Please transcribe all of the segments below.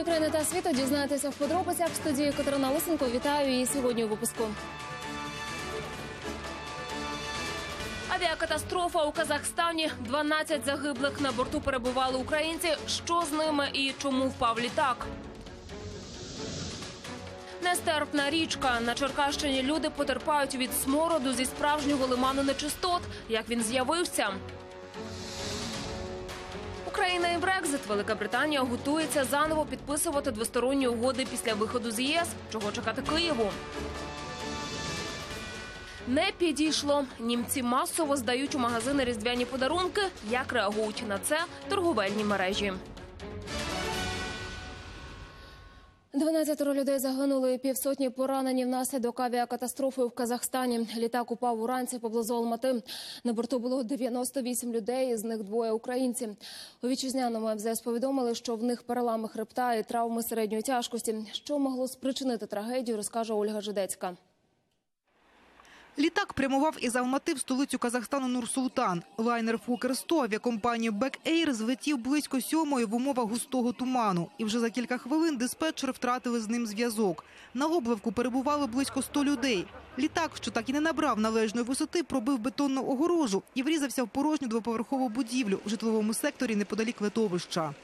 України та світу дізнаєтеся в подробицях в студії Катерина Лисенко. Вітаю її сьогодні у випуску. Авіакатастрофа у Казахстані. 12 загиблих на борту перебували українці. Що з ними і чому впав літак? Нестерпна річка на Черкащині. Люди потерпають від смороду зі справжнього лиману нечистот. Як він з'явився? Україна і Брекзит. Велика Британія готується заново підписувати двосторонні угоди після виходу з ЄС. Чого чекати Києву? Не підійшло. Німці масово здають у магазини різдвяні подарунки. Як реагують на це торговельні мережі? 12 людей загинули, півсотні поранені внаслідок авіакатастрофи в Казахстані. Літак упав уранці поблизу Алмати. На борту було 98 людей, з них двоє українці. У вітчизняному МЗС повідомили, що в них переломи хребта і травми середньої тяжкості. Що могло спричинити трагедію, розкаже Ольга Жидецька. Літак прямував із Алмати в столицю Казахстану Нур-Султан. Лайнер Фокер 100 авіакомпанії Бек Ейр злетів близько сьомої в умовах густого туману. І вже за кілька хвилин диспетчери втратили з ним зв'язок. На облавку перебували близько 100 людей. Літак, що так і не набрав належної висоти, пробив бетонну огорожу і врізався в порожню двоповерхову будівлю в житловому секторі неподалік литовища.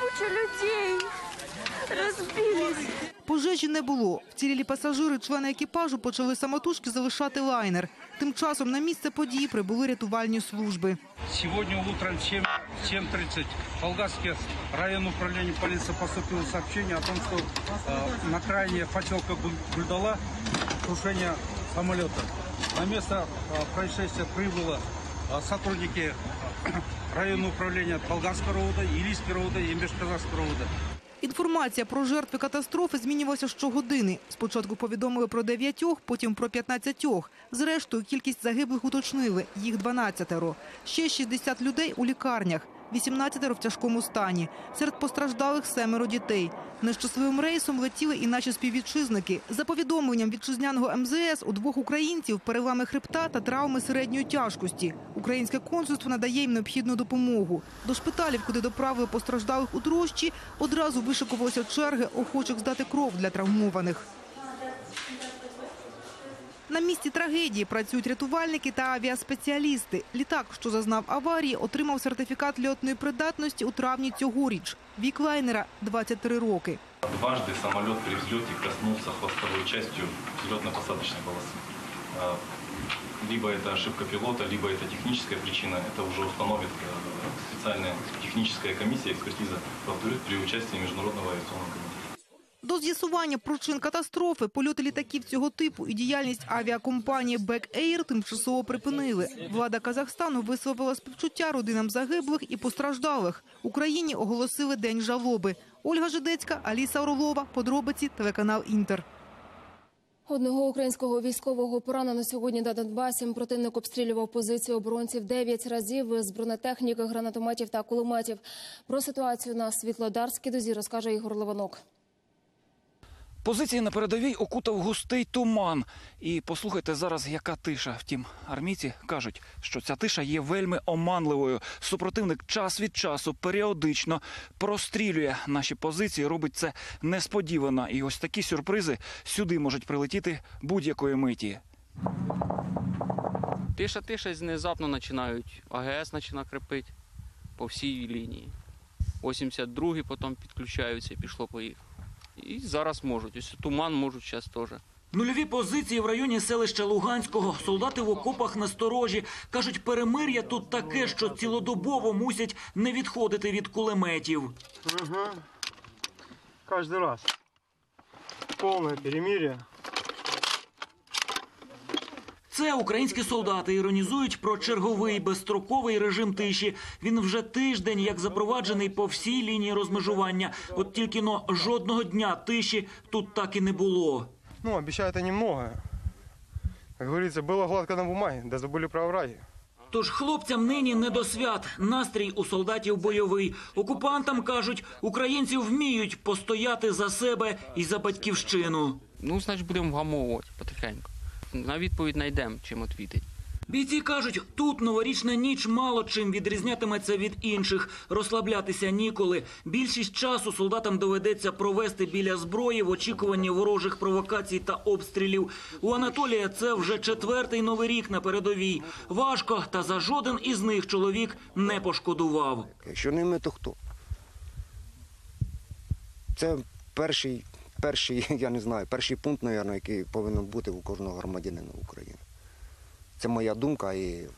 Куча людей разбились. Пожежі не було. Вцілілі пасажири, члени екіпажу, почали самотужки залишати лайнер. Тим часом на місце події прибули рятувальні служби. Сегодня утром в 7 7.30 в Волгасский район управления полиции поступило сообщение о том, что э, на крайне поселка Гуль- Гульдала крушение самолета. На место э, происшествия прибыло э, сотрудники районного управления Болгарского рода, Илийского рода и Межказахского рода. Інформація про жертви катастрофи змінювалася щогодини. Спочатку повідомили про дев'ятьох, потім про п'ятнадцятьох. Зрештою, кількість загиблих уточнили – їх дванадцятеро. Ще 60 людей у лікарнях, 18 в тяжкому стані. Серед постраждалих – семеро дітей. Нещасливим рейсом летіли і наші співвітчизники. За повідомленням вітчизняного МЗС, у двох українців перелами хребта та травми середньої тяжкості. Українське консульство надає їм необхідну допомогу. До шпиталів, куди доправили постраждалих у трощі, одразу вишикувалися черги охочих здати кров для травмованих. На місці трагедії працюють рятувальники та авіаспеціалісти. Літак, що зазнав аварії, отримав сертифікат льотної придатності у травні цьогоріч. Вік лайнера – 23 роки. Дважды самолет при взлете коснулся хвостовой частью взлетно-посадочной полосы. А, Либо это ошибка пилота, либо это техническая причина. Это уже установит э, специальная техническая комиссия, экспертиза, повторюсь, при участии Международного авиационного комитета. До з'ясування причин катастрофи польоти літаків цього типу і діяльність авіакомпанії Бек Ейр тимчасово припинили. Влада Казахстану висловила співчуття родинам загиблих і постраждалих. Україні оголосили день жалоби. Ольга Жидецька, Аліса Орлова. Подробиці телеканал Інтер. Одного українського військового поранено сьогодні на Донбасі. Противник обстрілював позиції оборонців 9 разів з бронетехніки, гранатометів та кулеметів. Про ситуацію на Світлодарській дозі розкаже Ігор Леванок. Позиції на передовій окутав густий туман. І послухайте зараз, яка тиша. Втім, армійці кажуть, що ця тиша є вельми оманливою. Супротивник час від часу періодично прострілює наші позиції, робить це несподівано. І ось такі сюрпризи сюди можуть прилетіти будь-якої миті. Тиша, тиша, внезапно починають. АГС починає крепити по всій лінії. 82-й потім підключаються і пішло поїхало. І зараз можуть. Ось туман можуть зараз теж. Нульові позиції в районі селища Луганського. Солдати в окопах насторожі. Кажуть, перемир'я тут таке, що цілодобово мусять не відходити від кулеметів. Угу. Кожен раз. повне перемирие. Це українські солдати іронізують про черговий безстроковий режим тиші. Він вже тиждень як запроваджений по всій лінії розмежування. От тільки но жодного дня тиші тут так і не було. Ну, обещают они многое. Как говорится, было гладко на бумаге, да забыли про овраги. Тож хлопцям нині не до свят. Настрій у солдатів бойовий. Окупантам кажуть, українці вміють постояти за себе і за батьківщину. Ну, значить, будемо вгамовувати потихеньку. На відповідь знайдемо, чим відповідати. Бійці кажуть, тут новорічна ніч мало чим відрізнятиметься від інших. Розслаблятися ніколи. Більшість часу солдатам доведеться провести біля зброї в очікуванні ворожих провокацій та обстрілів. У Анатолія це вже четвертий новий рік на передовій. Важко, та за жоден із них чоловік не пошкодував. Якщо не ми, то хто? Це перший, перший, я не знаю, перший пункт, мабуть, який повинен бути у кожного громадянина України. Це моя думка, і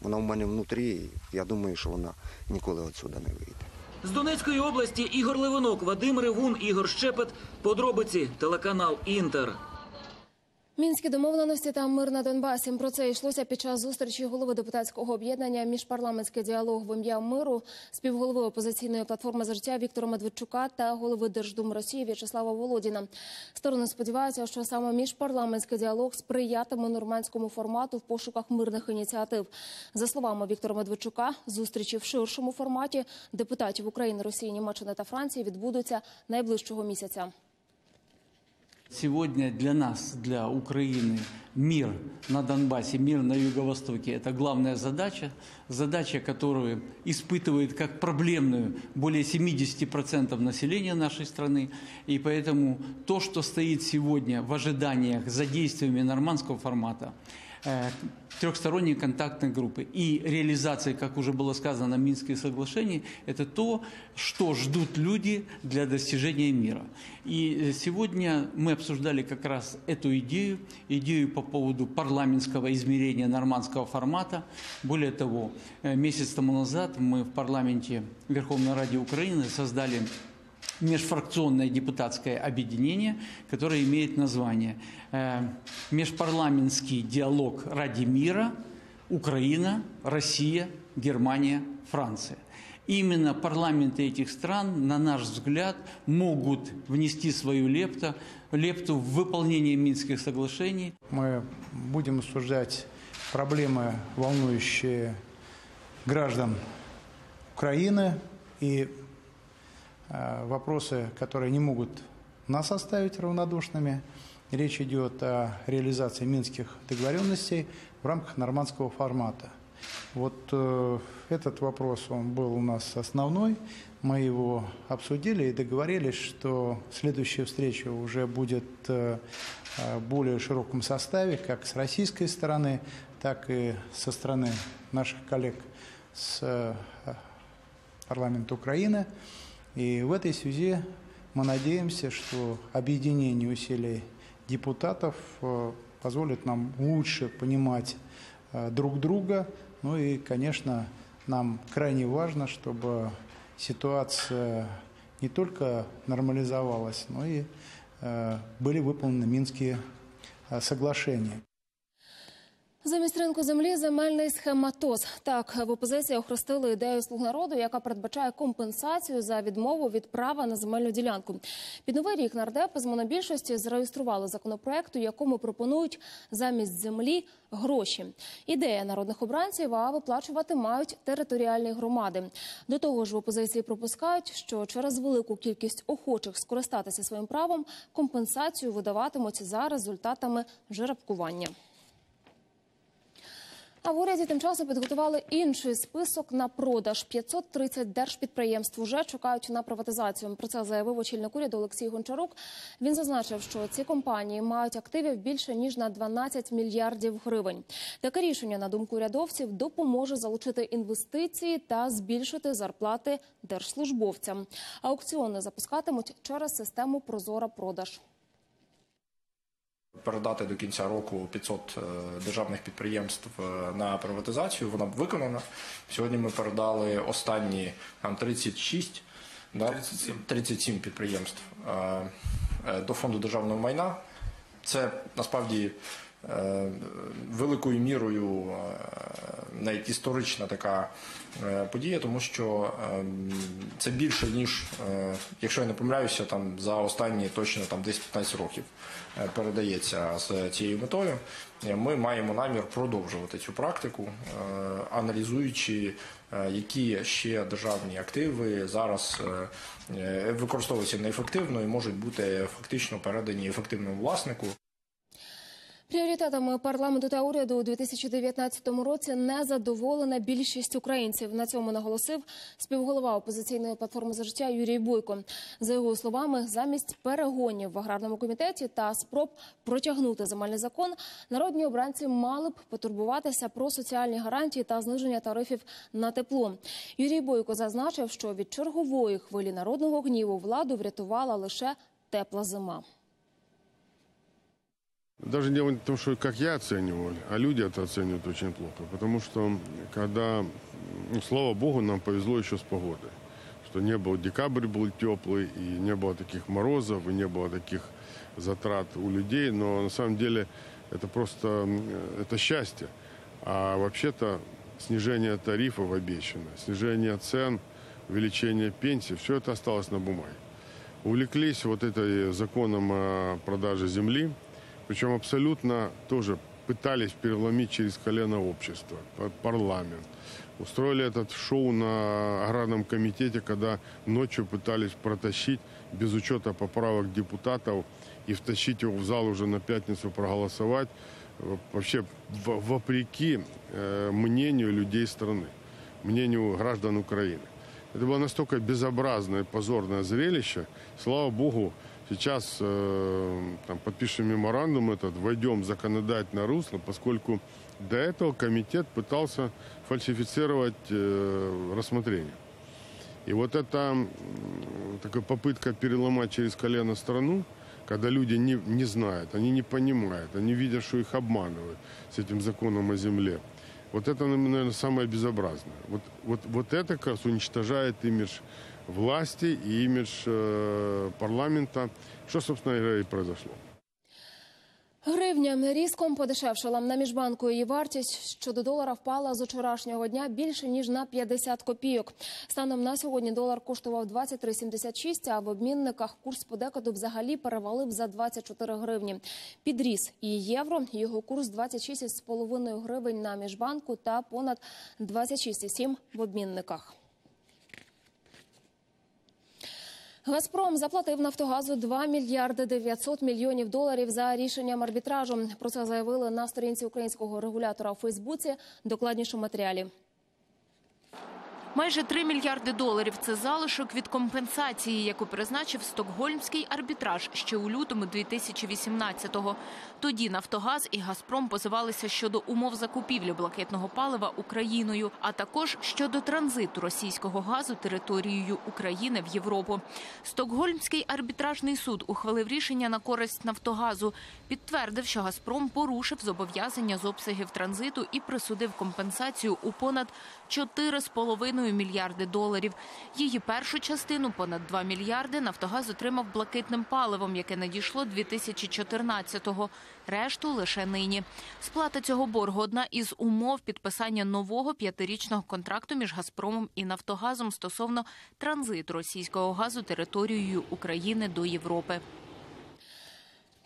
вона в мене внутрі, і я думаю, що вона ніколи відсюди не вийде. З Донецької області Ігор Левинок, Вадим Ревун, Ігор Щепет. Подробиці телеканал Інтер. Мінські домовленості та мир на Донбасі. Про це йшлося під час зустрічі голови депутатського об'єднання Міжпарламентський діалог в ім'я миру, співголови опозиційної платформи за життя Віктора Медведчука та голови Держдуми Росії В'ячеслава Володіна. Сторони сподіваються, що саме міжпарламентський діалог сприятиме нормандському формату в пошуках мирних ініціатив. За словами Віктора Медведчука, зустрічі в ширшому форматі депутатів України, Росії, Німеччини та Франції відбудуться найближчого місяця. Сегодня для нас, для Украины, мир на Донбассе, мир на Юго-Востоке – это главная задача. Задача, которую испытывает как проблемную более 70% населения нашей страны. И поэтому то, что стоит сегодня в ожиданиях за действиями нормандского формата, трехсторонней контактной группы и реализации, как уже было сказано, Минских соглашений, это то, что ждут люди для достижения мира. И э, сегодня мы обсуждали как раз эту идею, идею по поводу парламентского измерения нормандского формата. Более того, э, месяц тому назад мы в парламенте Верховной Ради Украины создали межфракционное депутатское объединение, которое имеет название э, «Межпарламентский диалог ради мира. Украина, Россия, Германия, Франция». Именно парламенты этих стран, на наш взгляд, могут внести свою лепту, лепту в выполнение Минских соглашений. Мы будем обсуждать проблемы, волнующие граждан Украины и вопросы, которые не могут нас оставить равнодушными. Речь идет о реализации минских договоренностей в рамках нормандского формата. Вот э, этот вопрос, он был у нас основной. Мы его обсудили и договорились, что следующая встреча уже будет э, э, более широком составе, как с российской стороны, так и со стороны наших коллег с э, парламента Украины. И в этой связи мы надеемся, что объединение усилий депутатов э, позволит нам лучше понимать э, друг друга. Ну и, конечно, нам крайне важно, чтобы ситуация не только нормализовалась, но и э, были выполнены Минские соглашения. Замість ринку землі земельний схематоз. Так в опозиції охрестили ідею слуг народу, яка передбачає компенсацію за відмову від права на земельну ділянку. Під новий рік нардепи з монобільшості зареєстрували законопроект, у якому пропонують замість землі гроші. Ідея народних обранців, а виплачувати мають територіальні громади. До того ж, в опозиції пропускають, що через велику кількість охочих скористатися своїм правом компенсацію видаватимуть за результатами жеребкування. А в уряді тим часом підготували інший список на продаж. 530 держпідприємств уже чекають на приватизацію. Про це заявив очільник уряду Олексій Гончарук. Він зазначив, що ці компанії мають активів більше ніж на 12 мільярдів гривень. Таке рішення, на думку урядовців, допоможе залучити інвестиції та збільшити зарплати держслужбовцям. Аукціони запускатимуть через систему Прозора продаж. Передати до кінця року 500 е, державних підприємств е, на приватизацію. Вона б виконана. Сьогодні ми передали останні там 36, да, 37. 37 підприємств е, до фонду державного майна. Це насправді великою мірою е, навіть історична така е, подія, тому що е, це більше ніж, е, якщо я не помиляюся, там за останні точно там десь 15 років е, передається з цією метою. Е, Ми маємо намір продовжувати цю практику, е, аналізуючи, е, які ще державні активи зараз е, е, використовуються неефективно і можуть бути фактично передані ефективному власнику. Пріоритетами парламенту та уряду у 2019 році не задоволена більшість українців. На цьому наголосив співголова опозиційної платформи за життя Юрій Бойко. За його словами, замість перегонів в аграрному комітеті та спроб протягнути земельний закон, народні обранці мали б потурбуватися про соціальні гарантії та зниження тарифів на тепло. Юрій Бойко зазначив, що від чергової хвилі народного гніву владу врятувала лише тепла зима. Даже дело не в том, что как я оценивал, а люди это оценивают очень плохо. Потому что когда, ну, слава богу, нам повезло еще с погодой. Что не был декабрь был теплый, и не было таких морозов, и не было таких затрат у людей. Но на самом деле это просто это счастье. А вообще-то снижение тарифов обещано, снижение цен, увеличение пенсий, все это осталось на бумаге. Увлеклись вот этой законом о продаже земли, причем абсолютно тоже пытались переломить через колено общество, пар- парламент. Устроили этот шоу на аграрном комитете, когда ночью пытались протащить без учета поправок депутатов и втащить его в зал уже на пятницу проголосовать, э, вообще вопреки э, мнению людей страны, мнению граждан Украины. Это было настолько безобразное, позорное зрелище. Слава богу, сейчас э, там, подпишем меморандум этот, войдем в законодательное русло, поскольку до этого комитет пытался фальсифицировать э, рассмотрение. И вот эта м, такая попытка переломать через колено страну, когда люди не, не знают, они не понимают, они видят, что их обманывают с этим законом о земле. Вот это, наверное, самое безобразное. Вот, вот, вот это как раз уничтожает имидж власти и имидж э, парламента, что, собственно говоря, и произошло. Гривня різком подешевшала. На міжбанку її вартість щодо долара впала з вчорашнього дня більше ніж на 50 копійок. Станом на сьогодні долар коштував 23,76, а в обмінниках курс по декаду взагалі перевалив за 24 гривні. Підріс і євро. Його курс 26,5 гривень на міжбанку та понад 26,7 в обмінниках. Газпром заплатив Нафтогазу 2 мільярди 900 мільйонів доларів за рішенням арбітражу. Про це заявили на сторінці українського регулятора у Фейсбуці. Докладніше в матеріалі. Майже 3 мільярди доларів – це залишок від компенсації, яку призначив Стокгольмський арбітраж ще у лютому 2018-го. Тоді «Нафтогаз» і «Газпром» позивалися щодо умов закупівлі блакитного палива Україною, а також щодо транзиту російського газу територією України в Європу. Стокгольмський арбітражний суд ухвалив рішення на користь «Нафтогазу», підтвердив, що «Газпром» порушив зобов'язання з обсягів транзиту і присудив компенсацію у понад 4,5 мільярди доларів. Її першу частину, понад 2 мільярди, «Нафтогаз» отримав блакитним паливом, яке надійшло 2014-го. Решту лише нині. Сплата цього боргу – одна із умов підписання нового п'ятирічного контракту між «Газпромом» і «Нафтогазом» стосовно транзиту російського газу територією України до Європи.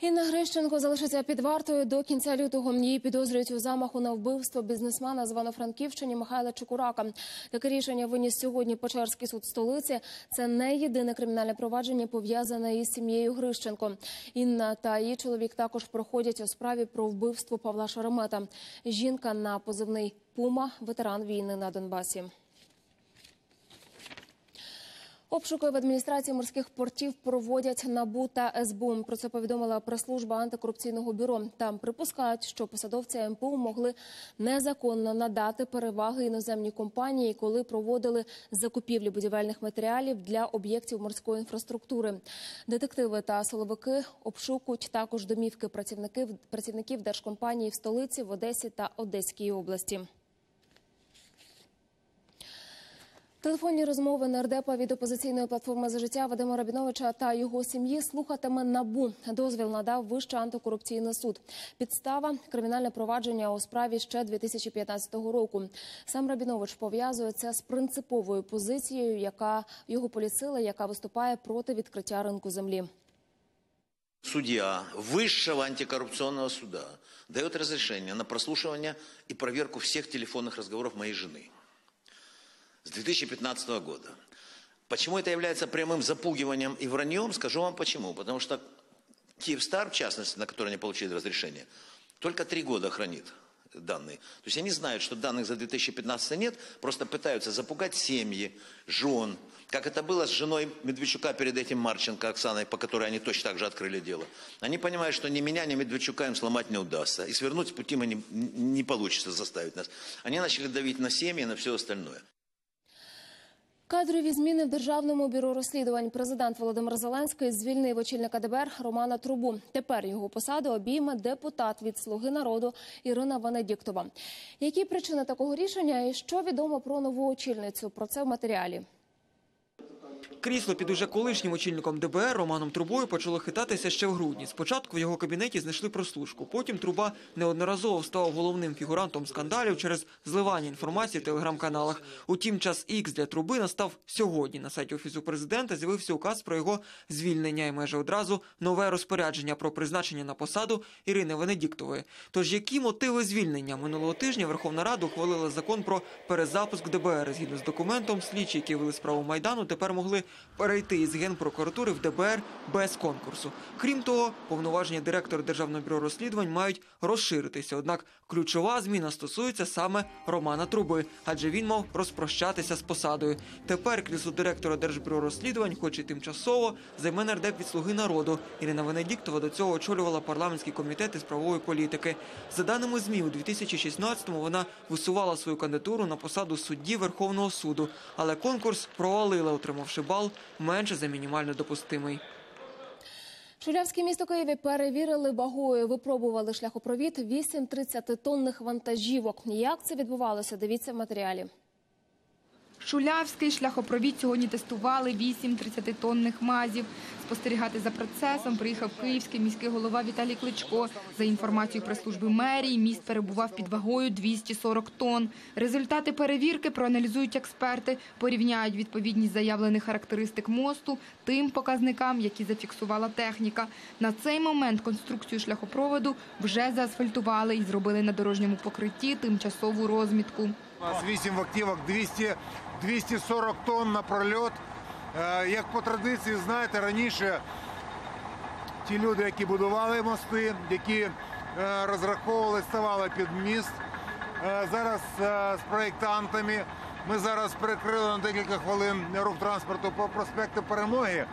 Інна Грищенко залишиться під вартою до кінця лютого. Її підозрюють у замаху на вбивство бізнесмена з Івано-Франківщині Михайла Чукурака. Таке рішення виніс сьогодні Печерський суд столиці. Це не єдине кримінальне провадження пов'язане із сім'єю Грищенко. Інна та її чоловік також проходять у справі про вбивство Павла Шаремета. Жінка на позивний Пума, ветеран війни на Донбасі. Обшуки в адміністрації морських портів проводять НАБУ та СБУ. Про це повідомила прес-служба антикорупційного бюро. Там припускають, що посадовці МПУ могли незаконно надати переваги іноземній компанії, коли проводили закупівлі будівельних матеріалів для об'єктів морської інфраструктури. Детективи та силовики обшукують також домівки працівників працівників держкомпанії в столиці, в Одесі та Одеській області. Телефонні розмови нардепа від опозиційної платформи за життя Вадима Рабіновича та його сім'ї слухатиме набу. Дозвіл надав Вищий антикорупційний суд. Підстава кримінальне провадження у справі ще 2015 року. Сам Рабінович пов'язує це з принциповою позицією, яка його полісила, яка виступає проти відкриття ринку землі. Судья Высшего антикоррупционного суда дает разрешение на прослушивание и проверку всех телефонных разговоров моей жены С 2015 года. Почему это является прямым запугиванием и враньем, скажу вам почему. Потому что Киевстар, в частности, на который они получили разрешение, только три года хранит данные. То есть они знают, что данных за 2015 нет, просто пытаются запугать семьи, жен, как это было с женой Медведчука перед этим Марченко Оксаной, по которой они точно так же открыли дело. Они понимают, что ни меня, ни Медведчука им сломать не удастся. И свернуть с пути мы не, не получится заставить нас. Они начали давить на семьи, на все остальное. Кадрові зміни в державному бюро розслідувань. Президент Володимир Зеленський звільнив очільника ДБР Романа Трубу. Тепер його посаду обійме депутат від Слуги народу Ірина Венедіктова. Які причини такого рішення і що відомо про нову очільницю? Про це в матеріалі. Крісло під уже колишнім очільником ДБР Романом Трубою почало хитатися ще в грудні. Спочатку в його кабінеті знайшли прослушку. Потім Труба неодноразово ставав головним фігурантом скандалів через зливання інформації в телеграм-каналах. Утім, час ікс для Труби настав сьогодні. На сайті офісу президента з'явився указ про його звільнення і майже одразу нове розпорядження про призначення на посаду Ірини Венедіктової. Тож які мотиви звільнення минулого тижня Верховна Рада ухвалила закон про перезапуск ДБР. Згідно з документом, слідчі, які вели справу майдану, тепер могли перейти із генпрокуратури в ДБР без конкурсу. Крім того, повноваження директора державного бюро розслідувань мають розширитися. Однак ключова зміна стосується саме Романа Труби, адже він мав розпрощатися з посадою. Тепер крісло директора Держбюро розслідувань, хоч і тимчасово, займе нардеп від слуги народу. Ірина Венедіктова до цього очолювала парламентський комітет із правової політики. За даними змі, у 2016-му вона висувала свою кандидатуру на посаду судді Верховного суду, але конкурс провалила, отримавши бал менше за мінімально допустимий. Шулявське місто Києві перевірили вагою, випробували шляхопровід 8 30-тонних вантажівок. Як це відбувалося? Дивіться в матеріалі. Шулявський шляхопровід сьогодні тестували 8 30-тонних мазів. Спостерігати за процесом приїхав київський міський голова Віталій Кличко. За інформацією прес-служби мерії, міст перебував під вагою 240 тонн. Результати перевірки проаналізують експерти, порівняють відповідність заявлених характеристик мосту тим показникам, які зафіксувала техніка. На цей момент конструкцію шляхопроводу вже заасфальтували і зробили на дорожньому покритті тимчасову розмітку. У нас 8 вахтівок, 200, 240 тонн на прольот. Е, Як по традиції, знаєте, раніше ті люди, які будували мости, які е, розраховували, ставали під міст. е, Зараз з проєктантами ми зараз перекрили на декілька хвилин рух транспорту по проспекту Перемоги.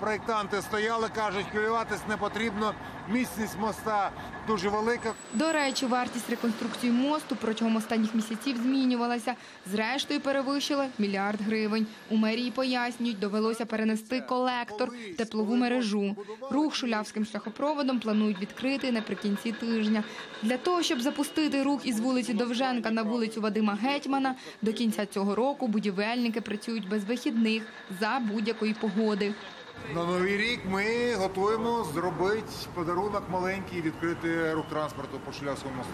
Проєктанти стояли, кажуть, хвилюватись не потрібно. Міцність моста дуже велика. До речі, вартість реконструкції мосту протягом останніх місяців змінювалася. Зрештою перевищила мільярд гривень. У мерії пояснюють, довелося перенести колектор теплову мережу. Рух шулявським шляхопроводом планують відкрити наприкінці тижня. Для того, щоб запустити рух із вулиці Довженка на вулицю Вадима Гетьмана, до кінця цього року будівельники працюють без вихідних за будь-якої погоди. На новий рік ми готуємо зробити подарунок маленький, відкрити рух транспорту по Шулявському мосту.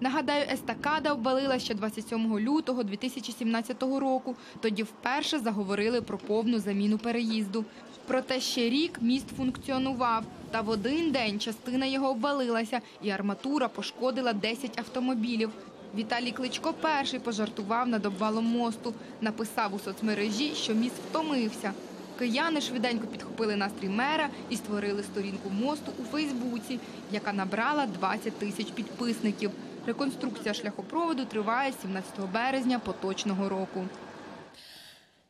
Нагадаю, естакада обвалила ще 27 лютого 2017 року. Тоді вперше заговорили про повну заміну переїзду. Проте ще рік міст функціонував. Та в один день частина його обвалилася, і арматура пошкодила 10 автомобілів. Віталій Кличко перший пожартував над обвалом мосту. Написав у соцмережі, що міст втомився. Кияни швиденько підхопили настрій мера і створили сторінку мосту у Фейсбуці, яка набрала 20 тисяч підписників. Реконструкція шляхопроводу триває з 17 березня поточного року.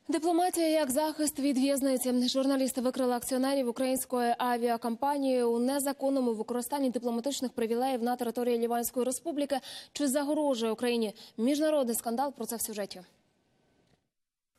Дипломатія як захист від в'язниці. Журналісти викрили акціонерів української авіакомпанії у незаконному використанні дипломатичних привілеїв на території Ліванської республіки. Чи загрожує Україні міжнародний скандал? Про це в сюжеті.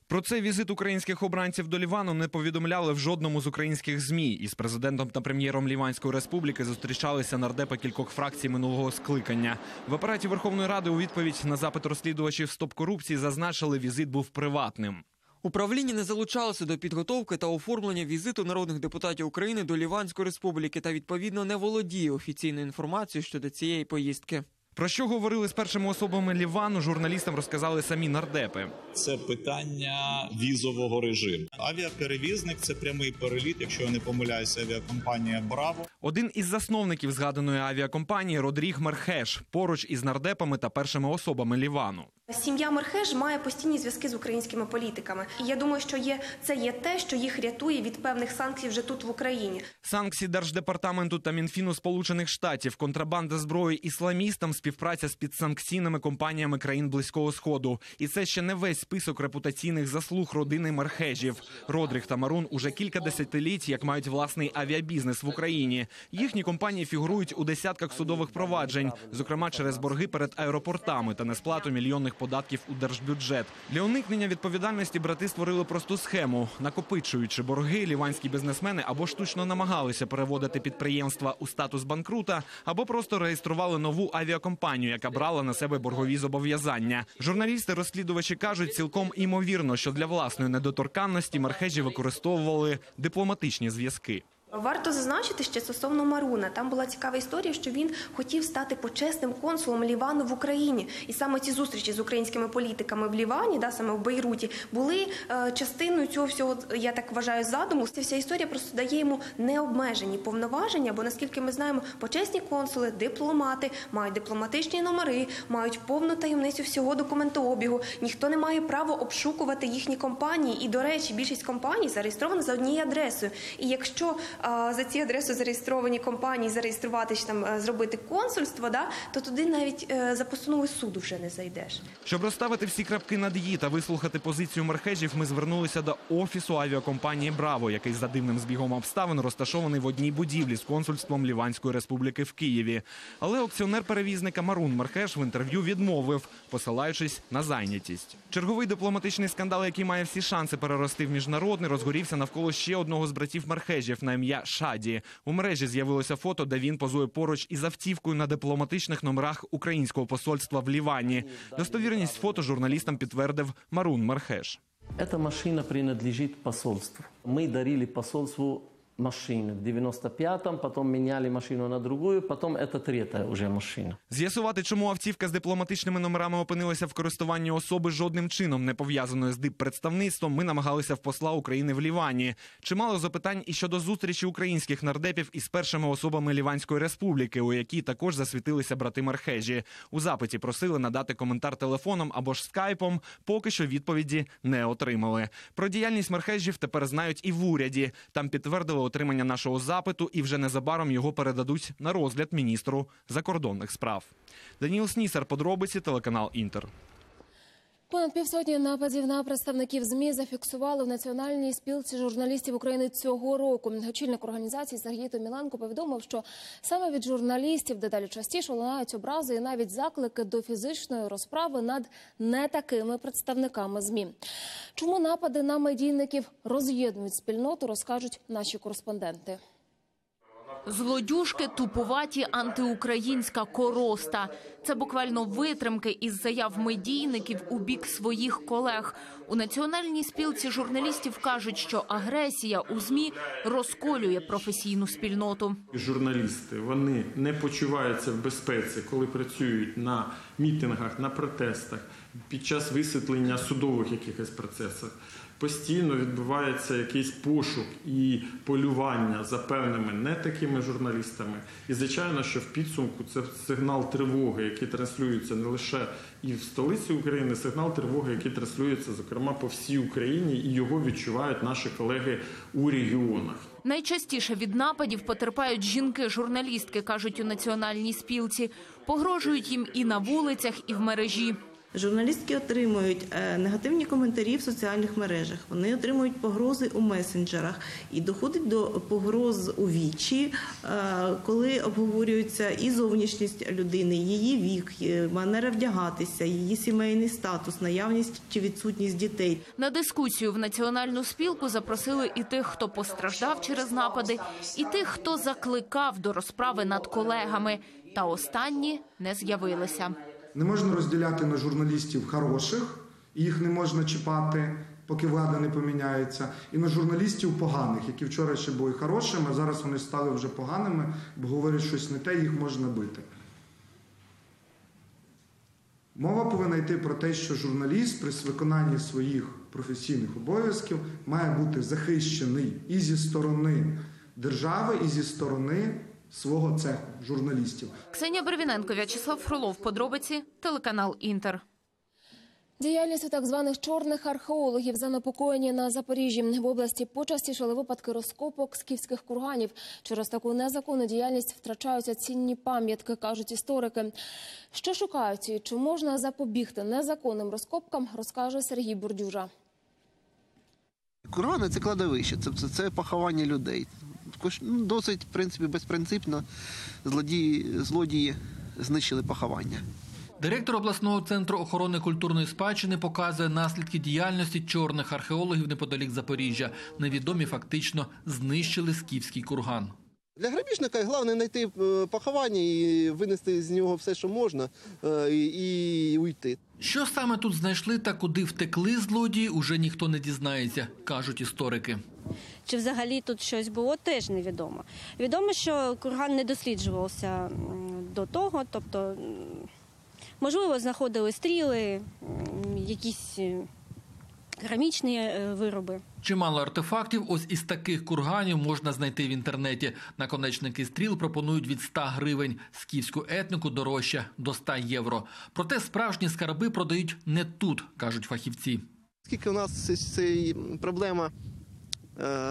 Про цей візит українських обранців до Лівану не повідомляли в жодному з українських змі. Із президентом та прем'єром Ліванської республіки зустрічалися нардепи кількох фракцій минулого скликання. В апараті Верховної Ради у відповідь на запит розслідувачів стоп корупції зазначили, візит був приватним. Управління не залучалося до підготовки та оформлення візиту народних депутатів України до Ліванської республіки та відповідно не володіє офіційною інформацією щодо цієї поїздки. Про що говорили з першими особами Лівану, журналістам розказали самі нардепи. Це питання візового режиму. Авіаперевізник це прямий переліт, якщо я не помиляюся, авіакомпанія Браво. Один із засновників згаданої авіакомпанії Родріг Мерхеш поруч із нардепами та першими особами Лівану. Сім'я Мерхеж має постійні зв'язки з українськими політиками, і я думаю, що є це є те, що їх рятує від певних санкцій вже тут в Україні. Санкції Держдепартаменту та Мінфіну Сполучених Штатів, контрабанда зброї ісламістам, співпраця з підсанкційними компаніями країн Близького Сходу. І це ще не весь список репутаційних заслуг родини Мархежів. Родрих та Марун уже кілька десятиліть як мають власний авіабізнес в Україні. Їхні компанії фігурують у десятках судових проваджень, зокрема через борги перед аеропортами та несплату мільйонних податків у держбюджет. Для уникнення відповідальності брати створили просту схему. Накопичуючи борги, ліванські бізнесмени або штучно намагалися переводити підприємства у статус банкрута, або просто реєстрували нову авіакомпанію, яка брала на себе боргові зобов'язання. Журналісти-розслідувачі кажуть, цілком імовірно, що для власної недоторканності мархежі використовували дипломатичні зв'язки. Варто зазначити ще стосовно Маруна. Там була цікава історія, що він хотів стати почесним консулом Лівану в Україні. І саме ці зустрічі з українськими політиками в Лівані, да, саме в Бейруті, були е, частиною цього всього, я так вважаю, задуму. Ця вся історія просто дає йому необмежені повноваження, бо наскільки ми знаємо, почесні консули, дипломати мають дипломатичні номери, мають повну таємницю всього документообігу. Ніхто не має права обшукувати їхні компанії. І, до речі, більшість компаній зареєстрована за однією адресою. І якщо за ці адреси зареєстровані компанії зареєструвати чи там е, зробити консульство, да, то туди навіть е, за постановою суду вже не зайдеш. Щоб розставити всі крапки над «і» та вислухати позицію мархежів, ми звернулися до офісу авіакомпанії Браво, який за дивним збігом обставин розташований в одній будівлі з консульством Ліванської республіки в Києві. Але акціонер перевізника Марун Мархеш в інтерв'ю відмовив, посилаючись на зайнятість. Черговий дипломатичний скандал, який має всі шанси перерости в міжнародний, розгорівся навколо ще одного з братів Мархежів на ім'я Шаді. У мережі з'явилося фото, де він позує поруч із автівкою на дипломатичних номерах українського посольства в Лівані. Достовірність фото журналістам підтвердив Марун Мархеш. Эта машина принадлежит посольству. Мы дарили посольству машины. В 95-м, потом меняли машину на другую, потом это третья уже машина. З'ясувати, чому автівка з дипломатичними номерами опинилася в користуванні особи жодним чином не пов'язаної з диппредставництвом, ми намагалися в посла України в Лівані. Чимало запитань і щодо зустрічі українських нардепів із першими особами Ліванської республіки, у якій також засвітилися брати Мархежі. У запиті просили надати коментар телефоном або ж скайпом. Поки що відповіді не отримали. Про діяльність Мархежів тепер знають і в уряді. Там підтвердили отримання нашого запиту, і вже незабаром його передадуть на розгляд міністру закордонних справ. Даніл Снісар, подробиці, телеканал Інтер. Понад півсотні нападів на представників ЗМІ зафіксували в національній спілці журналістів України цього року. Очільник організації Сергій Томіленко повідомив, що саме від журналістів дедалі частіше лунають образи і навіть заклики до фізичної розправи над не такими представниками ЗМІ. Чому напади на медійників роз'єднують спільноту, розкажуть наші кореспонденти. Злодюжки, тупуваті, антиукраїнська короста. Це буквально витримки із заяв медійників у бік своїх колег. У національній спілці журналістів кажуть, що агресія у змі розколює професійну спільноту. Журналісти вони не почуваються в безпеці, коли працюють на мітингах, на протестах, під час висвітлення судових якихось процесів. Постійно відбувається якийсь пошук і полювання за певними не такими журналістами. І звичайно, що в підсумку це сигнал тривоги, який транслюється не лише і в столиці України, сигнал тривоги, який транслюється зокрема по всій Україні, і його відчувають наші колеги у регіонах. Найчастіше від нападів потерпають жінки-журналістки, кажуть у національній спілці. Погрожують їм і на вулицях, і в мережі. Журналістки отримують е, негативні коментарі в соціальних мережах. Вони отримують погрози у месенджерах і доходить до погроз у вічі, е, коли обговорюється і зовнішність людини, її вік, манера вдягатися, її сімейний статус, наявність чи відсутність дітей. На дискусію в національну спілку запросили і тих, хто постраждав через напади, і тих, хто закликав до розправи над колегами. Та останні не з'явилися. Не можна розділяти на журналістів хороших, і їх не можна чіпати, поки влада не поміняється, і на журналістів поганих, які вчора ще були хорошими, а зараз вони стали вже поганими, бо говорять щось не те, їх можна бити. Мова повинна йти про те, що журналіст при виконанні своїх професійних обов'язків має бути захищений і зі сторони держави, і зі сторони свого цеху журналістів. Ксенія Бервіненко, В'ячеслав Фролов. Подробиці телеканал Інтер. Діяльністю так званих чорних археологів занепокоєні на Запоріжжі. В області почастішали випадки розкопок скіфських курганів. Через таку незаконну діяльність втрачаються цінні пам'ятки, кажуть історики. Що шукають і чи можна запобігти незаконним розкопкам, розкаже Сергій Бурдюжа. Кургани це кладовище, це, це, це поховання людей. Також, ну, Досить, в принципі, безпринципно злодії, злодії знищили поховання. Директор обласного центру охорони культурної спадщини показує наслідки діяльності чорних археологів неподалік Запоріжжя. Невідомі фактично знищили скіфський курган. Для грабіжника головне знайти е, поховання і винести з нього все, що можна, е, і, і уйти. Що саме тут знайшли та куди втекли злодії, уже ніхто не дізнається, кажуть історики. Чи взагалі тут щось було, теж невідомо. Відомо, що курган не досліджувався до того, тобто, можливо, знаходили стріли, якісь е, керамічні е, вироби. Чимало артефактів ось із таких курганів можна знайти в інтернеті. Наконечники стріл пропонують від 100 гривень, скіфську етнику дорожче – до 100 євро. Проте справжні скарби продають не тут, кажуть фахівці. Скільки у нас це, проблема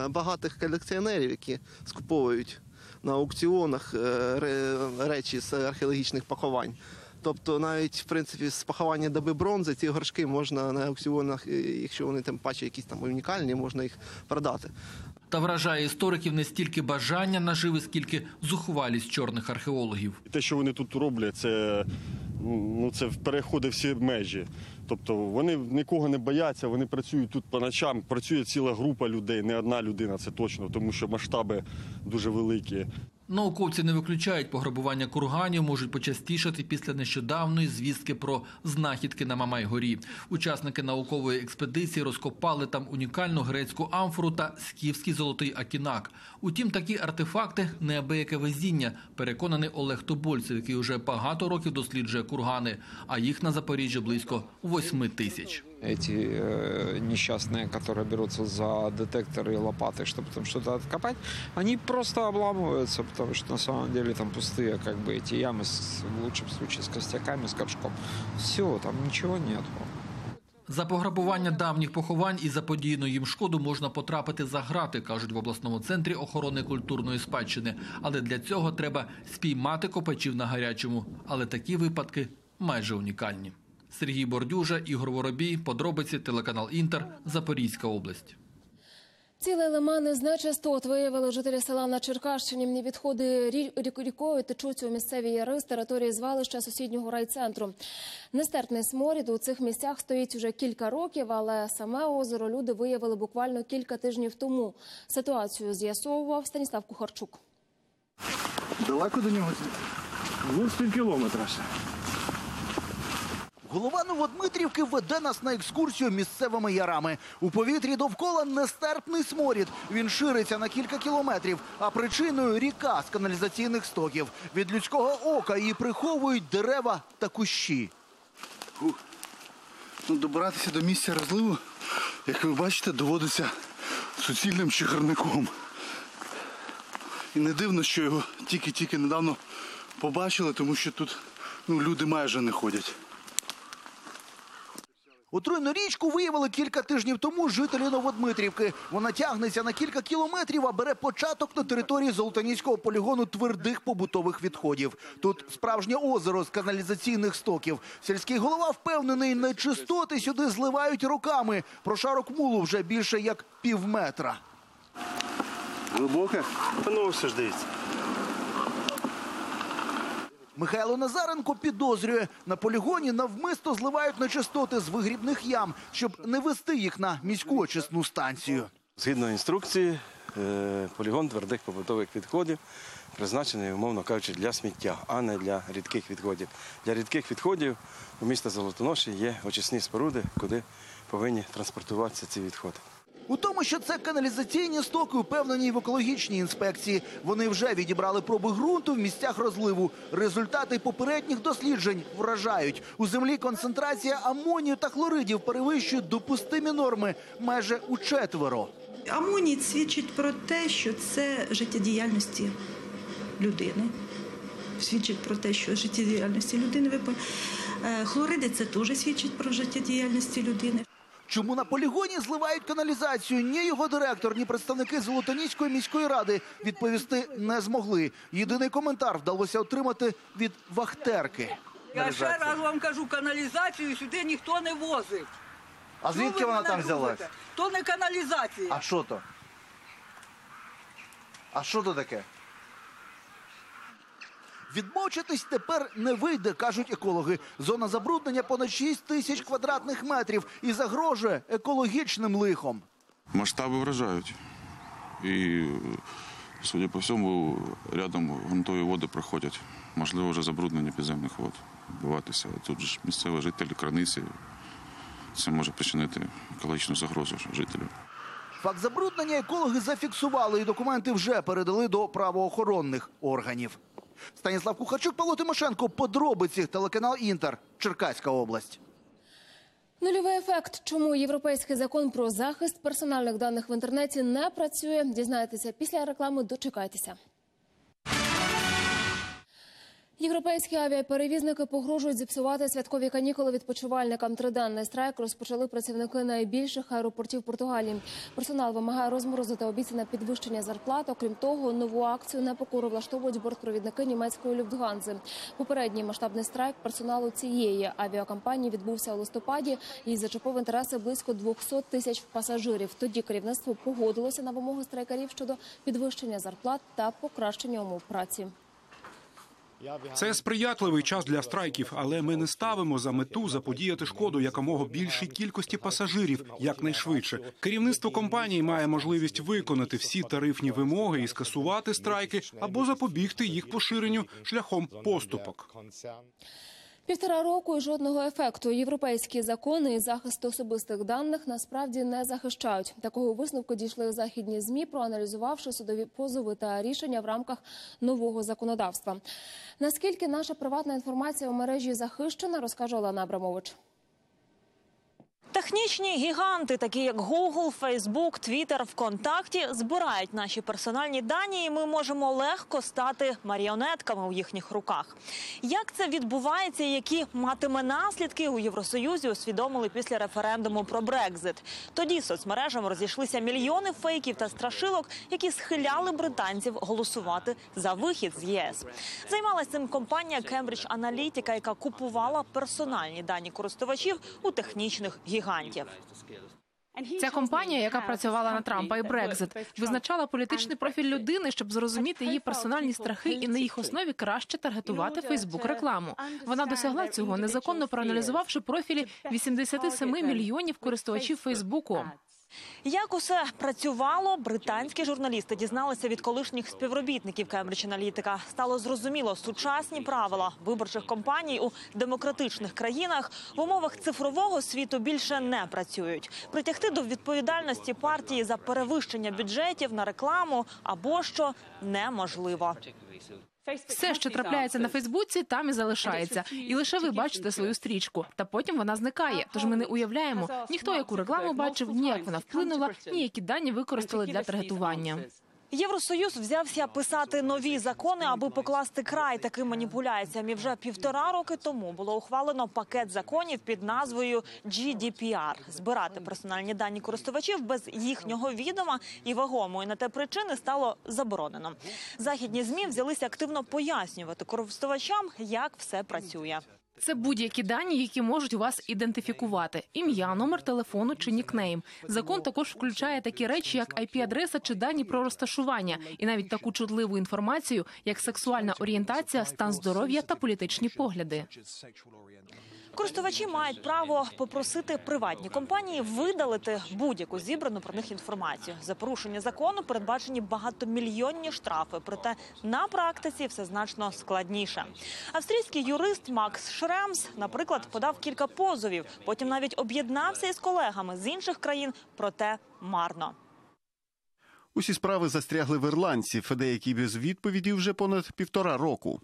багатих колекціонерів, які скуповують на аукціонах е, речі з археологічних поховань. Тобто навіть в принципі з поховання доби бронзи ці горшки можна на аукціонах, е, якщо вони тим паче якісь там унікальні, можна їх продати. Та вражає істориків не стільки бажання наживи, скільки зухвалість чорних археологів. Те, що вони тут роблять, це, ну, це переходить всі межі. Тобто вони нікого не бояться, вони працюють тут по ночам. Працює ціла група людей, не одна людина, це точно, тому що масштаби дуже великі. Науковці не виключають, пограбування курганів можуть почастішати після нещодавної звістки про знахідки на Мамайгорі. Учасники наукової експедиції розкопали там унікальну грецьку амфору та скіфський золотий акінак. Утім, такі артефакти – неабияке везіння, переконаний Олег Тобольцев, який уже багато років досліджує кургани, а їх на Запоріжжі близько восьми тисяч эти э, несчастные, которые берутся за детекторы и лопаты, чтобы там что-то откопать, они просто обламываются, потому что на самом деле там пустые как бы эти ямы, с, в лучшем случае с костяками, с горшком. Все, там ничего нет. За пограбування давніх поховань і заподіяну їм шкоду можна потрапити за грати, кажуть в обласному центрі охорони культурної спадщини. Але для цього треба спіймати копачів на гарячому. Але такі випадки майже унікальні. Сергій Бордюжа, Ігор Воробій, подробиці, телеканал Інтер, Запорізька область. Цілий лиман із нечистот виявили жителі села на Черкащині. Відходи рі- рік- рікою течуть у місцеві яри з території звалища сусіднього райцентру. Нестерпний сморід у цих місцях стоїть уже кілька років, але саме озеро люди виявили буквально кілька тижнів тому. Ситуацію з'ясовував Станіслав Кухарчук. Далеко до нього? Ну, з пів кілометра ще. Голова Новодмитрівки веде нас на екскурсію місцевими ярами. У повітрі довкола нестерпний сморід. Він шириться на кілька кілометрів, а причиною ріка з каналізаційних стоків. Від людського ока її приховують дерева та кущі. Ну, добиратися до місця розливу, як ви бачите, доводиться суцільним чагарником. І не дивно, що його тільки-тільки недавно побачили, тому що тут ну, люди майже не ходять. Отруйну річку виявили кілька тижнів тому жителі Новодмитрівки. Вона тягнеться на кілька кілометрів, а бере початок на території Золотаніського полігону твердих побутових відходів. Тут справжнє озеро з каналізаційних стоків. Сільський голова впевнений, нечистоти сюди зливають роками. Прошарок мулу вже більше як півметра. Глибоке? Та ну все ж дивіться. Михайло Назаренко підозрює, на полігоні навмисто зливають нечистоти з вигрібних ям, щоб не вести їх на міську очисну станцію. Згідно інструкції, е, полігон твердих побутових відходів призначений, умовно кажучи, для сміття, а не для рідких відходів. Для рідких відходів у міста Золотоноші є очисні споруди, куди повинні транспортуватися ці відходи. У тому, що це каналізаційні стоки, упевнені в екологічній інспекції. Вони вже відібрали проби ґрунту в місцях розливу. Результати попередніх досліджень вражають. У землі концентрація амонію та хлоридів перевищує допустимі норми майже у четверо. Амоній свідчить про те, що це життєдіяльності людини. Свідчить про те, що життєдіяльності людини Е, Хлориди це теж свідчить про життєдіяльності людини. Чому на полігоні зливають каналізацію? Ні його директор, ні представники Золотоніської міської ради відповісти не змогли. Єдиний коментар вдалося отримати від вахтерки. Я ще раз вам кажу, каналізацію сюди ніхто не возить. А звідки ви вона мене там взялась? То не каналізація. А що то? А що то таке? Відмовчитись тепер не вийде, кажуть екологи. Зона забруднення понад 6 тисяч квадратних метрів і загрожує екологічним лихом. Масштаби вражають. І, судя по всьому, рядом грунтові води проходять. Можливо, вже забруднення підземних вод відбуватися. Тут ж місцеві жителі, краниці. Це може причинити екологічну загрозу жителям. Факт забруднення екологи зафіксували і документи вже передали до правоохоронних органів. Станіслав Кухарчук, Павло Тимошенко, подробиці, телеканал Інтер, Черкаська область. Нульовий ефект. Чому європейський закон про захист персональних даних в інтернеті не працює? Дізнаєтеся після реклами. Дочекайтеся. Європейські авіаперевізники погрожують зіпсувати святкові канікули відпочивальникам. Триденний страйк розпочали працівники найбільших аеропортів Португалії. Персонал вимагає розморозити обіцяне підвищення зарплат. Окрім того, нову акцію на покору влаштовують бортпровідники німецької Люфтганзи. Попередній масштабний страйк персоналу цієї авіакомпанії відбувся у листопаді і зачепив інтереси близько 200 тисяч пасажирів. Тоді керівництво погодилося на вимоги страйкарів щодо підвищення зарплат та покращення умов праці. Це сприятливий час для страйків, але ми не ставимо за мету заподіяти шкоду якомога більшій кількості пасажирів якнайшвидше. Керівництво компанії має можливість виконати всі тарифні вимоги і скасувати страйки або запобігти їх поширенню шляхом поступок. Півтора року і жодного ефекту. Європейські закони і захист особистих даних насправді не захищають. Такого висновку дійшли західні змі, проаналізувавши судові позови та рішення в рамках нового законодавства. Наскільки наша приватна інформація у мережі захищена, розкаже Олена Абрамович. Технічні гіганти, такі як Google, Facebook, Twitter, ВКонтакті, збирають наші персональні дані, і ми можемо легко стати маріонетками у їхніх руках. Як це відбувається, і які матиме наслідки у Євросоюзі, усвідомили після референдуму про Брекзит. Тоді соцмережам розійшлися мільйони фейків та страшилок, які схиляли британців голосувати за вихід з ЄС. Займалася цим компанія Cambridge Analytica, яка купувала персональні дані користувачів у технічних гігантів. Ця компанія, яка працювала на Трампа і Брекзит, визначала політичний профіль людини, щоб зрозуміти її персональні страхи і на їх основі краще таргетувати Фейсбук рекламу. Вона досягла цього незаконно проаналізувавши профілі 87 мільйонів користувачів Фейсбуку. Як усе працювало, британські журналісти дізналися від колишніх співробітників Cambridge Analytica. Стало зрозуміло, сучасні правила виборчих кампаній у демократичних країнах в умовах цифрового світу більше не працюють. Притягти до відповідальності партії за перевищення бюджетів на рекламу або що неможливо. Все, що трапляється на Фейсбуці, там і залишається. І лише ви бачите свою стрічку, та потім вона зникає. Тож ми не уявляємо, ніхто яку рекламу бачив, ні як вона вплинула, ні які дані використали для таргетування. Євросоюз взявся писати нові закони, аби покласти край таким маніпуляціям. І вже півтора роки тому було ухвалено пакет законів під назвою GDPR – збирати персональні дані користувачів без їхнього відома і вагомої на те причини стало заборонено. Західні змі взялися активно пояснювати користувачам, як все працює. Це будь-які дані, які можуть вас ідентифікувати: ім'я, номер телефону чи нікнейм. Закон також включає такі речі, як IP-адреса чи дані про розташування, і навіть таку чутливу інформацію, як сексуальна орієнтація, стан здоров'я та політичні погляди. Користувачі мають право попросити приватні компанії видалити будь-яку зібрану про них інформацію. За порушення закону передбачені багатомільйонні штрафи. Проте на практиці все значно складніше. Австрійський юрист Макс Шремс, наприклад, подав кілька позовів. Потім навіть об'єднався із колегами з інших країн, проте марно. Усі справи застрягли в ірландців, деякі без відповіді вже понад півтора року.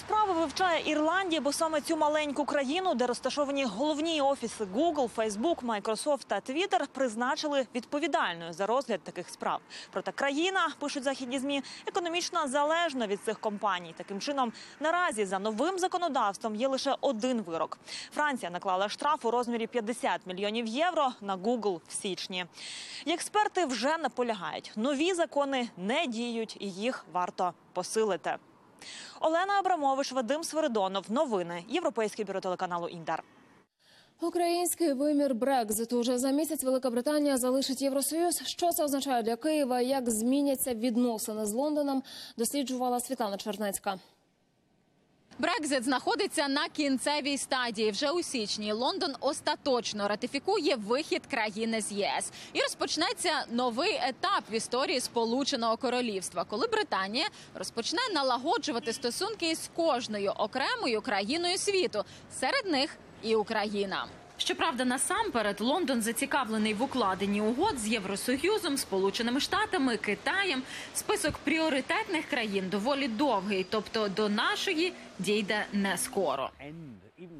Справу вивчає Ірландія, бо саме цю маленьку країну, де розташовані головні офіси Google, Facebook, Microsoft та Twitter, призначили відповідальною за розгляд таких справ. Проте країна, пишуть західні змі, економічно залежна від цих компаній. Таким чином, наразі за новим законодавством є лише один вирок. Франція наклала штраф у розмірі 50 мільйонів євро на Google в січні. Експерти вже наполягають, нові закони не діють і їх варто посилити. Олена Абрамович, Вадим Свиридонов. Новини. Європейське бюро телеканалу Інтер. Український вимір Брекзиту. Уже за місяць Велика Британія залишить Євросоюз. Що це означає для Києва? Як зміняться відносини з Лондоном? Досліджувала Світлана Чернецька. Брекзит знаходиться на кінцевій стадії. Вже у січні Лондон остаточно ратифікує вихід країни з ЄС і розпочнеться новий етап в історії Сполученого Королівства, коли Британія розпочне налагоджувати стосунки із кожною окремою країною світу. Серед них і Україна. Щоправда, насамперед Лондон зацікавлений в укладенні угод з Євросоюзом, Сполученими Штатами, Китаєм. Список пріоритетних країн доволі довгий, тобто до нашої дійде не скоро.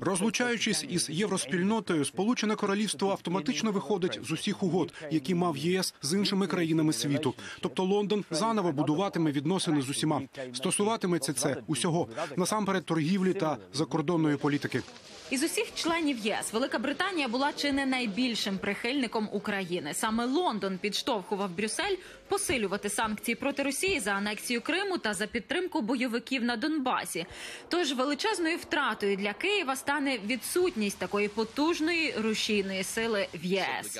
Розлучаючись із євроспільнотою, Сполучене Королівство автоматично виходить з усіх угод, які мав ЄС з іншими країнами світу. Тобто Лондон заново будуватиме відносини з усіма. Стосуватиметься це усього насамперед торгівлі та закордонної політики. Із усіх членів ЄС Велика Британія була чи не найбільшим прихильником України. Саме Лондон підштовхував Брюссель посилювати санкції проти Росії за анексію Криму та за підтримку бойовиків на Донбасі. Тож величезною втратою для Києва стане відсутність такої потужної рушійної сили в ЄС.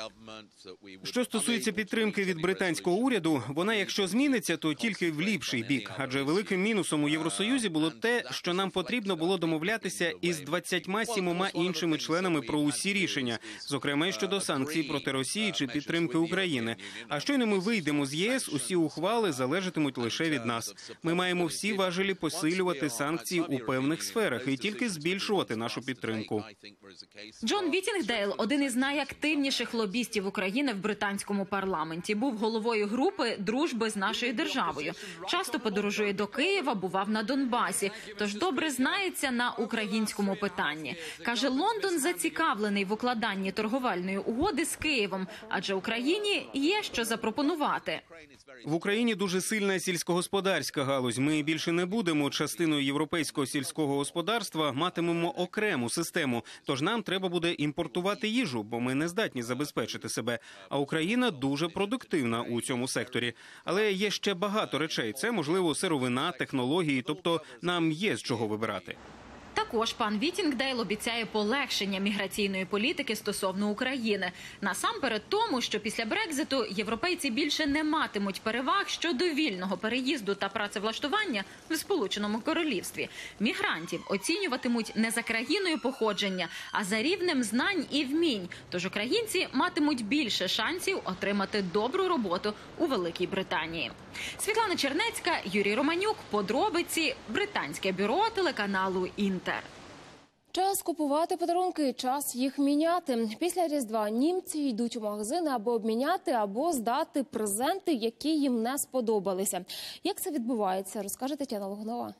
Що стосується підтримки від британського уряду, вона, якщо зміниться, то тільки в ліпший бік. Адже великим мінусом у Євросоюзі було те, що нам потрібно було домовлятися із 27 іншими членами про усі рішення, зокрема щодо санкцій проти Росії чи підтримки України. А щойно ми вийдемо з ЄС, усі ухвали залежатимуть лише від нас. Ми маємо всі важелі посилювати санкції у певних сферах і тільки збільшувати нашу підтримку. Джон Вітінгдейл, один із найактивніших лобістів України в британському парламенті, був головою групи дружби з нашою державою. Часто подорожує до Києва, бував на Донбасі. Тож добре знається на українському питанні. каже, Лондон зацікавлений в укладанні торговельної угоди з Києвом, адже Україні є що запропонувати. В Україні дуже сильна сільськогосподарська галузь. Ми більше не будемо частиною європейського сільського господарства, матимемо окрему систему. Тож нам треба буде імпортувати їжу, бо ми не здатні забезпечити себе. А Україна дуже продуктивна у цьому секторі. Але є ще багато речей. Це можливо сировина, технології, тобто нам є з чого вибирати. Також пан Вітінгдейл обіцяє полегшення міграційної політики стосовно України. Насамперед тому, що після Брекзиту європейці більше не матимуть переваг щодо вільного переїзду та працевлаштування в Сполученому Королівстві. Мігрантів оцінюватимуть не за країною походження, а за рівнем знань і вмінь. Тож українці матимуть більше шансів отримати добру роботу у Великій Британії. Світлана Чернецька, Юрій Романюк. Подробиці британське бюро телеканалу Інтер. Час купувати подарунки, час їх міняти. Після різдва німці йдуть у магазини або обміняти, або здати презенти, які їм не сподобалися. Як це відбувається, розкаже Тетяна Логнова.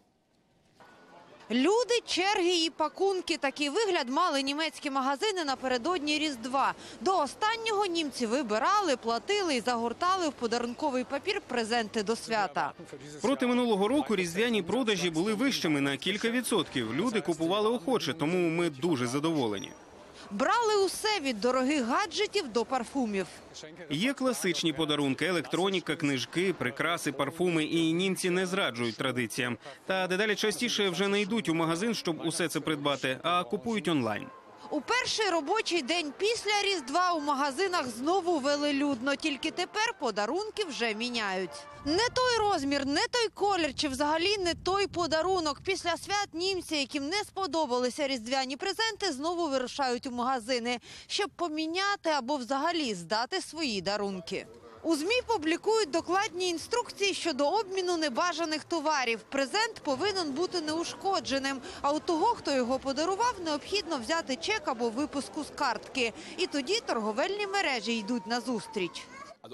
Люди, черги і пакунки. Такий вигляд мали німецькі магазини напередодні Різдва. До останнього німці вибирали, платили і загортали в подарунковий папір презенти до свята. Проти минулого року різдвяні продажі були вищими на кілька відсотків. Люди купували охоче, тому ми дуже задоволені. Брали усе від дорогих гаджетів до парфумів. Є класичні подарунки, електроніка, книжки, прикраси, парфуми, і німці не зраджують традиціям. Та дедалі частіше вже не йдуть у магазин, щоб усе це придбати, а купують онлайн. У перший робочий день після Різдва у магазинах знову велелюдно, тільки тепер подарунки вже міняють. Не той розмір, не той колір, чи взагалі не той подарунок. Після свят німці, яким не сподобалися різдвяні презенти, знову вирушають у магазини, щоб поміняти або взагалі здати свої дарунки. У ЗМІ публікують докладні інструкції щодо обміну небажаних товарів. Презент повинен бути неушкодженим. А у того, хто його подарував, необхідно взяти чек або випуску з картки. І тоді торговельні мережі йдуть на зустріч.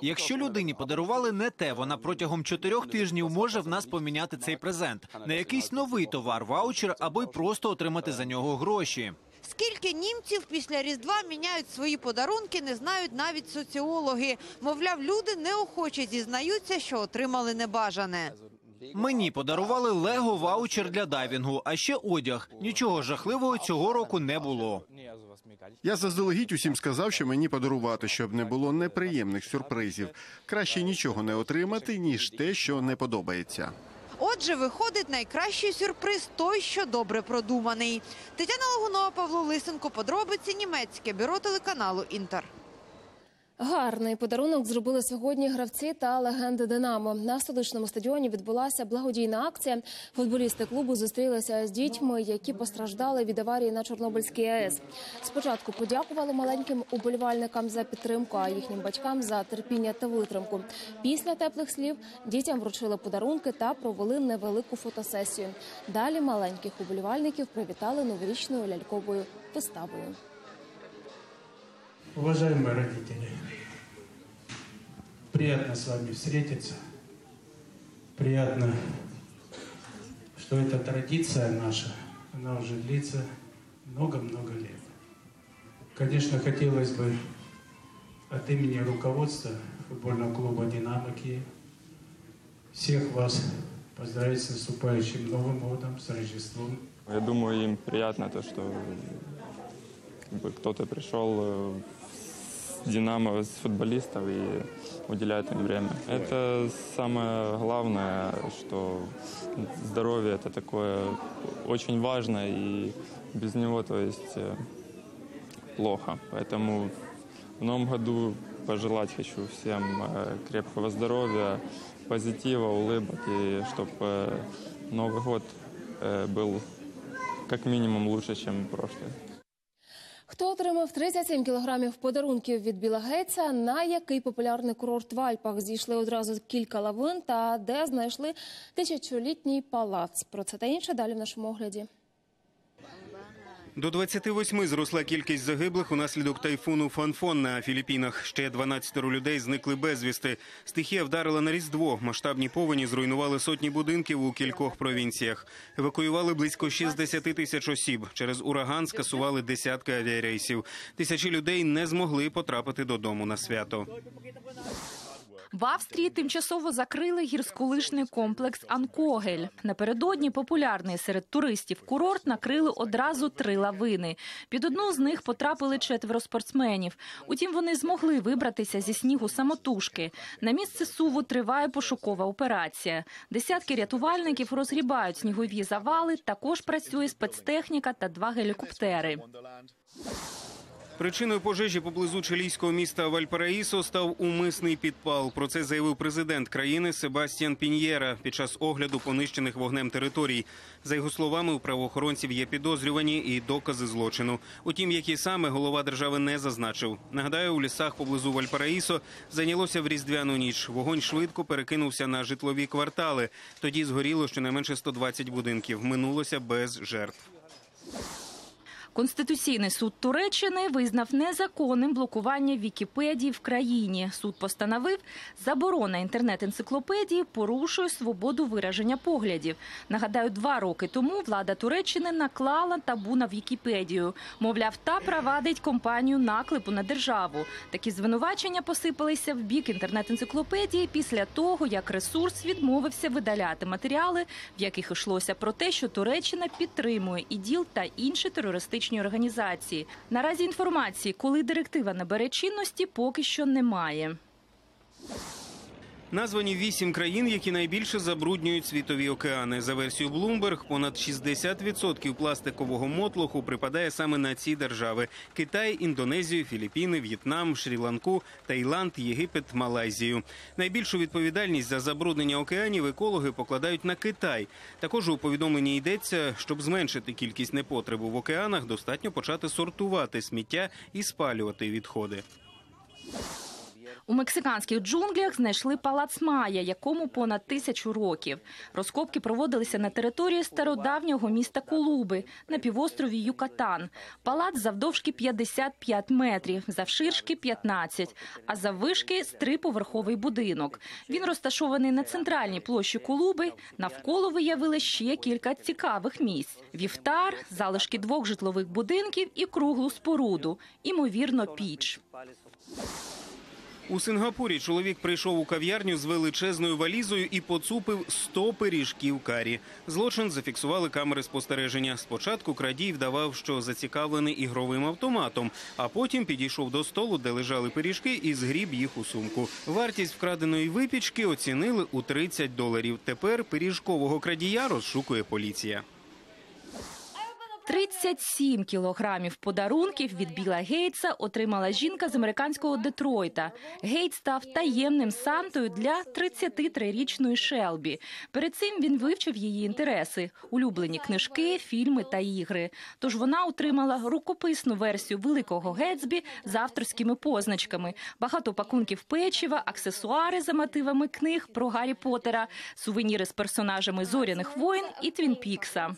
Якщо людині подарували не те, вона протягом чотирьох тижнів може в нас поміняти цей презент на якийсь новий товар, ваучер або й просто отримати за нього гроші. Скільки німців після Різдва міняють свої подарунки, не знають навіть соціологи. Мовляв, люди неохоче зізнаються, що отримали небажане. Мені подарували лего ваучер для дайвінгу, а ще одяг. Нічого жахливого цього року не було. Я заздалегідь усім сказав, що мені подарувати, щоб не було неприємних сюрпризів. Краще нічого не отримати, ніж те, що не подобається. Отже, виходить найкращий сюрприз той, що добре продуманий. Тетяна Логунова, Павло Лисенко, подробиці німецьке бюро телеканалу Інтер. Гарний подарунок зробили сьогодні гравці та легенди Динамо. На столичному стадіоні відбулася благодійна акція. Футболісти клубу зустрілися з дітьми, які постраждали від аварії на Чорнобильській АЕС. Спочатку подякували маленьким уболівальникам за підтримку, а їхнім батькам за терпіння та витримку. Після теплих слів дітям вручили подарунки та провели невелику фотосесію. Далі маленьких уболівальників привітали новорічною ляльковою виставою. Уважаемые родители, приятно с вами встретиться. Приятно, что эта традиция наша, она уже длится много-много лет. Конечно, хотелось бы от имени руководства футбольного клуба «Динамо Киев» всех вас поздравить с наступающим Новым годом, с Рождеством. Я думаю, им приятно то, что кто-то пришел э, Динамо, с футболистов и уделяет им время. Это самое главное, что здоровье это такое очень важно, и без него, то есть, э, плохо. Поэтому в новом году пожелать хочу всем э, крепкого здоровья, позитива, улыбок, и чтобы Новый год э, был как минимум лучше, чем прошлый. Хто отримав 37 кілограмів подарунків від Біла Гейтса, на який популярний курорт в Альпах зійшли одразу кілька лавин та де знайшли тисячолітній палац? Про це та інше далі в нашому огляді. До 28 зросла кількість загиблих унаслідок тайфуну Фанфон на Філіппінах. Ще 12 людей зникли безвісти. Стихія вдарила на Різдво. Масштабні повені зруйнували сотні будинків у кількох провінціях. Евакуювали близько 60 тисяч осіб. Через ураган скасували десятки авіарейсів. Тисячі людей не змогли потрапити додому на свято. В Австрії тимчасово закрили гірськолижний комплекс Анкогель. Напередодні популярний серед туристів курорт накрили одразу три лавини. Під одну з них потрапили четверо спортсменів. Утім, вони змогли вибратися зі снігу самотужки. На місце суву триває пошукова операція. Десятки рятувальників розгрібають снігові завали. Також працює спецтехніка та два гелікоптери. Причиною пожежі поблизу чилійського міста Вальпараїсо став умисний підпал. Про це заявив президент країни Себастьян Піньєра під час огляду понищених вогнем територій. За його словами, у правоохоронців є підозрювані і докази злочину. Утім, які саме голова держави не зазначив. Нагадаю, у лісах поблизу Вальпараїсо зайнялося в різдвяну ніч. Вогонь швидко перекинувся на житлові квартали. Тоді згоріло щонайменше 120 будинків. Минулося без жертв. Конституційний суд Туреччини визнав незаконним блокування Вікіпедії в країні. Суд постановив, заборона інтернет-енциклопедії порушує свободу вираження поглядів. Нагадаю, два роки тому влада Туреччини наклала табу на Вікіпедію. Мовляв, та провадить компанію наклепу на державу. Такі звинувачення посипалися в бік інтернет-енциклопедії після того, як ресурс відмовився видаляти матеріали, в яких йшлося про те, що Туреччина підтримує іділ та інші терористичні організації. Наразі інформації, коли директива набере чинності, поки що немає. Названі вісім країн, які найбільше забруднюють світові океани. За версією Bloomberg, понад 60% пластикового мотлоху припадає саме на ці держави: Китай, Індонезію, Філіппіни, В'єтнам, Шрі-Ланку, Таїланд, Єгипет, Малайзію. Найбільшу відповідальність за забруднення океанів екологи покладають на Китай. Також у повідомленні йдеться, щоб зменшити кількість непотребу в океанах, достатньо почати сортувати сміття і спалювати відходи. У мексиканських джунглях знайшли палац Майя, якому понад тисячу років. Розкопки проводилися на території стародавнього міста Кулуби на півострові Юкатан. Палац завдовжки 55 метрів, завширшки 15, а заввишки – триповерховий будинок. Він розташований на центральній площі Кулуби. Навколо виявили ще кілька цікавих місць: вівтар, залишки двох житлових будинків і круглу споруду, імовірно, піч. У Сингапурі чоловік прийшов у кав'ярню з величезною валізою і поцупив 100 пиріжків карі. Злочин зафіксували камери спостереження. Спочатку крадій вдавав, що зацікавлений ігровим автоматом, а потім підійшов до столу, де лежали пиріжки, і згріб їх у сумку. Вартість вкраденої випічки оцінили у 30 доларів. Тепер пиріжкового крадія розшукує поліція. 37 кілограмів подарунків від Біла Гейтса отримала жінка з американського Детройта. Гейтс став таємним Сантою для 33-річної Шелбі. Перед цим він вивчив її інтереси: улюблені книжки, фільми та ігри. Тож вона отримала рукописну версію великого Гетсбі з авторськими позначками, багато пакунків печива, аксесуари за мотивами книг про Гаррі Поттера, сувеніри з персонажами зоряних воїн і Твін Пікса.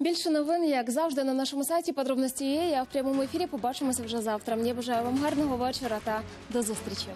Більше новин, як завжди, на нашому сайті. Подробності є. Я в прямому ефірі. Побачимося вже завтра. Я бажаю вам гарного вечора та до зустрічі.